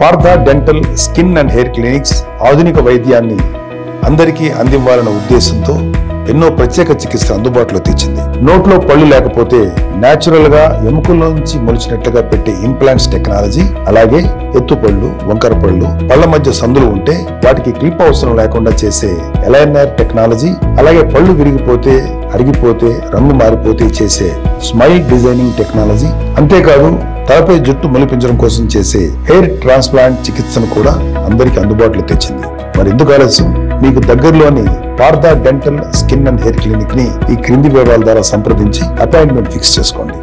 Partha dental skin and hair clinics ఆధునిక వైద్యాన్ని అందరికీ అందివ్వాలన్న ఉద్దేశంతో ఎన్నో ప్రత్యేక చికిత్స అందుబాటులో తెచ్చింది. నోట్లో పళ్ళు లేకపోతే న్యాచురల్గా ఎముకల్లోంచి మొలిచినట్లుగా పెట్టే ఇంప్లాంట్స్ టెక్నాలజీ అలాగే ఎత్తుపళ్ళు వంకర పళ్ళు పళ్ళ మధ్య సందులు ఉంటే వాటికి క్లిప్ అవసరం లేకుండా చేసే ఎలైనర్ టెక్నాలజీ అలాగే పళ్ళు విరిగిపోతే అరిగిపోతే రంగు మారిపోతే చేసే స్మైల్ డిజైనింగ్ టెక్నాలజీ. అంతేకాదు తలపై జుట్టు మొలిపించడం కోసం చేసే హెయిర్ ట్రాన్స్ప్లాంట్ చికిత్సను కూడా అందరికీ అందుబాటులో తెచ్చింది. మరి ఎందుకు ఆలస్యం? మీకు దగ్గరలోని Partha dental skin and hair క్లినిక్ని ఈ క్రింది వివరాల ద్వారా సంప్రదించి అపాయింట్మెంట్ ఫిక్స్ చేసుకోండి.